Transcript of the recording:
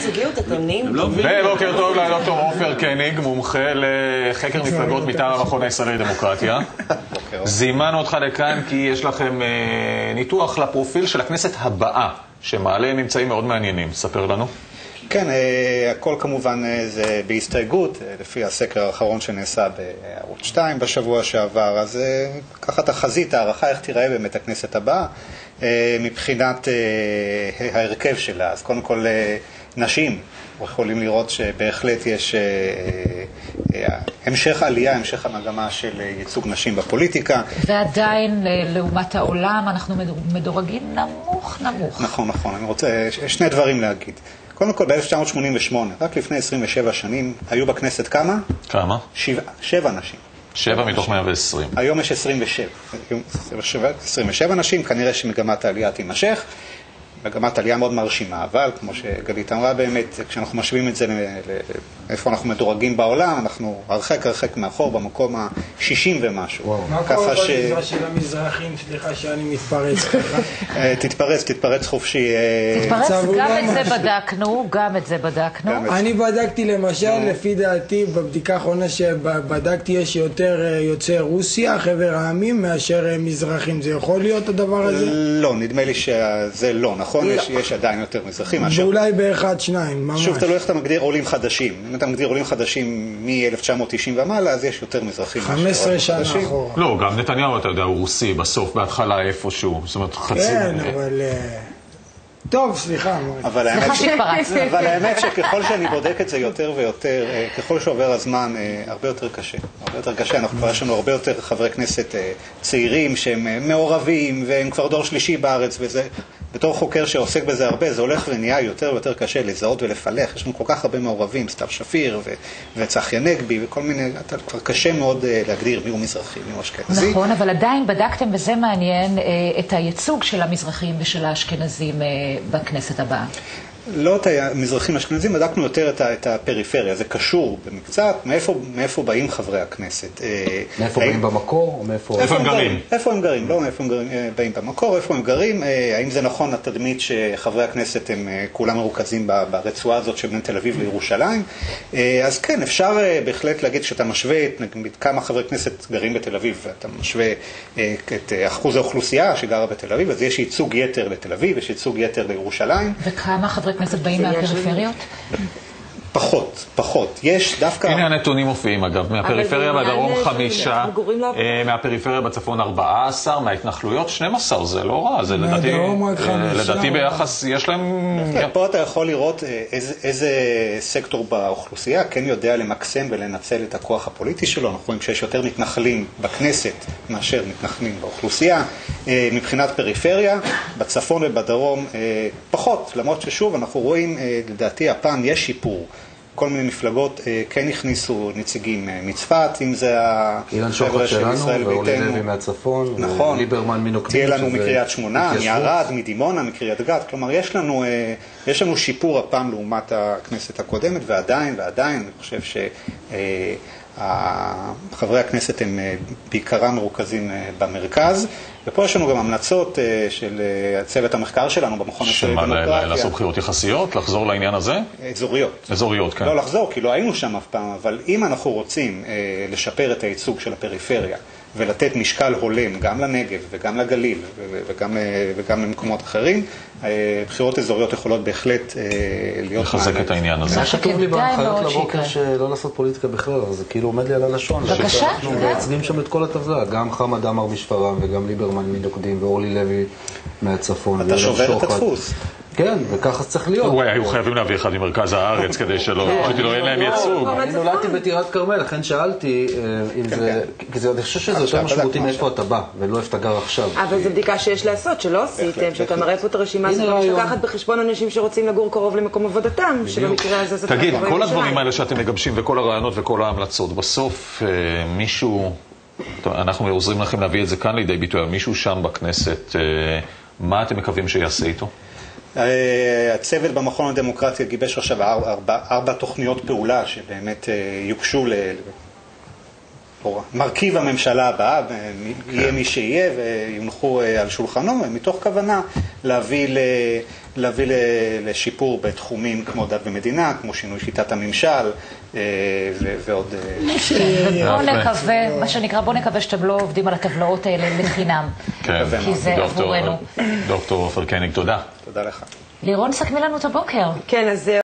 הזוגיות, אתם נהיים טובים. ובוקר טוב לדוקטור עופר קניג, מומחה לחקר מפלגות מטעם המכון הישראלי לדמוקרטיה. זימנו אותך לכאן כי יש לכם אה, ניתוח לפרופיל של הכנסת הבאה, שמעלה ממצאים מאוד מעניינים. ספר לנו. כן, אה, הכל כמובן אה, זה בהסתייגות, לפי הסקר האחרון שנעשה בערוץ 2 בשבוע שעבר, אז ככה תחזית, הערכה איך תיראה באמת הכנסת הבאה אה, מבחינת ההרכב שלה. אז קודם כל נשים, יכולים לראות שבהחלט יש אה, אה, המשך עלייה, המשך המגמה של ייצוג נשים בפוליטיקה. ועדיין, אה, לעומת העולם, אנחנו מדור- מדורגים נמוך נמוך. נכון, נכון. אני רוצה שני דברים להגיד. קודם כל, ב-1988, רק לפני 27 שנים, היו בכנסת כמה? כמה? שבע, שבע נשים. שבע מתוך 120. היום יש 27. היום 27 נשים, כנראה שמגמת העלייה תימשך. מגמת עלייה מאוד מרשימה, אבל כמו שגלית אמרה באמת, כשאנחנו משווים את זה לאיפה אנחנו מדורגים בעולם, אנחנו הרחק הרחק מאחור, במקום ה-60 ומשהו. מה קורה ש... בגזרה של המזרחים? סליחה שאני מתפרץ ככה. אה, תתפרץ, תתפרץ חופשי. אה, תתפרץ, גם את זה. בדקנו, גם את זה בדקנו. אני בדקתי למשל, לפי דעתי, בבדיקה האחרונה שבדקתי, יש יותר אה, יוצאי רוסיה, חבר העמים, מאשר מזרחים. זה יכול להיות הדבר הזה? לא, נדמה לי שזה לא נכון, יש- יש עדיין יותר מזרחים מאשר... ואולי באחד, שניים, ממש. שוב, תלוי איך אתה מגדיר עולים חדשים. אם אתה מגדיר עולים חדשים מ-1990 ומעלה, אז יש יותר מזרחים. מאשר 15 עולים שנה חדשים. אחורה. לא, גם נתניהו, אתה יודע, הוא רוסי, בסוף, בהתחלה איפשהו. זאת אומרת, חצי... כן, אבל... טוב, סליחה. אבל האמת ש-. אבל האמת שככל שאני בודק את זה יותר ויותר, אה, ככל שעובר הזמן, אה, הרבה יותר קשה. הרבה יותר קשה. אנחנו כבר יש לנו הרבה יותר חברי כנסת אה, צעירים שהם מעורבים, והם כבר דור שלישי בארץ, וזה... בתור חוקר שעוסק בזה הרבה, זה הולך ונהיה יותר ויותר קשה לזהות ולפלח. יש לנו כל כך הרבה מעורבים, סתיו שפיר ו- וצחי הנגבי וכל מיני, אתה כבר קשה מאוד להגדיר מיהו מזרחי, מיהו אשכנזי. נכון, אבל עדיין בדקתם, וזה מעניין, את הייצוג של המזרחים ושל האשכנזים בכנסת הבאה. לא את המזרחים האשכנזים, בדקנו יותר את, את הפריפריה, זה קשור במקצת, מאיפה, מאיפה באים חברי הכנסת. אה, מאיפה האם- באים במקור, או מאיפה... איפה הם גרים? איפה הם גרים, לא מאיפה הם גרים, אה, באים במקור, איפה הם גרים, אה, האם זה נכון התדמית שחברי הכנסת הם כולם מרוכזים ב- ברצועה הזאת שבין תל אביב לירושלים? אז כן, אפשר בהחלט להגיד שאתה משווה את נגיד, כמה חברי כנסת גרים בתל אביב, ואתה משווה את אחוז האוכלוסייה שגרה בתל אביב, אז יש ייצוג יתר לתל אביב, יש ייצוג יתר לירושלים. וכמה חברי כנסת באים מהפריפריות? פחות, פחות. יש דווקא... הנה הנתונים מופיעים אגב, מהפריפריה בדרום חמישה? אה, מהפריפריה בצפון 14, מההתנחלויות 12, זה לא רע, זה לדעתי, מהדרום רק אה, חמישה, לדעתי ביחס, יש להם... פה אתה יכול לראות אה, איזה סקטור באוכלוסייה כן יודע למקסם ולנצל את הכוח הפוליטי שלו. אנחנו רואים שיש יותר מתנחלים בכנסת מאשר מתנחלים באוכלוסייה. אה, מבחינת פריפריה, בצפון ובדרום אה, פחות, למרות ששוב אנחנו רואים, אה, לדעתי הפעם יש שיפור. כל מיני מפלגות כן הכניסו נציגים מצפת, אם זה אילן החבר'ה שוחט של שלנו, ישראל ואורלי ביתנו. לוי מהצפון, נכון. וליברמן מנוקדים. תהיה לנו מקריית שמונה. מערד, מדימונה, מקריית גת. כלומר, יש לנו, יש לנו שיפור הפעם לעומת הכנסת הקודמת, ועדיין, ועדיין, אני חושב שחברי הכנסת הם אה, בעיקרם מרוכזים אה, במרכז. ופה יש לנו גם המלצות אה, של צוות המחקר שלנו במכון הישראלי שמה, לדמוקרטיה. לעשות בחירות יחסיות? לחזור לעניין הזה? אזוריות. אזוריות, כן. לא לחזור, כי לא היינו שם אף פעם, אבל אם אנחנו רוצים לשפר את הייצוג של הפריפריה ולתת משקל הולם גם לנגב וגם לגליל וגם, וגם למקומות אחרים, בחירות אזוריות יכולות בהחלט אה, להיות לחזק. את העניין הזה. מה כתוב לי בהנחיות לבוקר. שלא לעשות פוליטיקה בכלל, אז זה כאילו עומד לי על הלשון. בבקשה. אנחנו. מייצגים שם את כל הטבלה, גם חמד עמאר משפרעם וגם ליברמן מנוקדים ואורלי לוי מהצפון. אתה שובר את. הדפוס. כן, וככה זה צריך להיות. וואי, היו חייבים להביא אחד ממרכז הארץ כדי שלא, פשוט לא יהיה להם ייצוג. אני נולדתי בטירת כרמל, לכן שאלתי אה, אם זה... כי זה- אני חושב שזה יותר משמעותי מאיפה אתה בא, ולא איפה אתה גר עכשיו. אבל זו בדיקה שיש לעשות, שלא עשיתם, שאתה מראה פה את הרשימה הזאת, רעיון. לקחת בחשבון אנשים שרוצים לגור קרוב למקום עבודתם, שבמקרה הזה זה תגיד, כל. הדברים האלה שאתם מגבשים וכל הרעיונות וכל ההמלצות, בסוף אה, מישהו, אנחנו עוזרים לכם להביא את זה כאן לידי ביטוי, מישהו שם בכנסת, אה, מה אתם מקווים שיעשה איתו? אה, הצוות במכון לדמוקרטיה גיבש עכשיו ארבע, ארבע, תוכניות פעולה שבאמת יוגשו ל... או מרכיב הממשלה הבאה, יהיה מי שיהיה, ויונחו אה, על שולחנו, מתוך כוונה להביא, ל, להביא ל, לשיפור בתחומים כמו דת ומדינה, כמו שינוי שיטת הממשל, אה, ו, ועוד... אה, בואו נקווה, מה שנקרא, בואו נקווה שאתם לא עובדים על הטבלאות האלה לחינם. כן, כי זה דוקטור- עבורנו. דוקטור עופר קניג, תודה. תודה לך. לירון, סכמי לנו את הבוקר. כן, אז...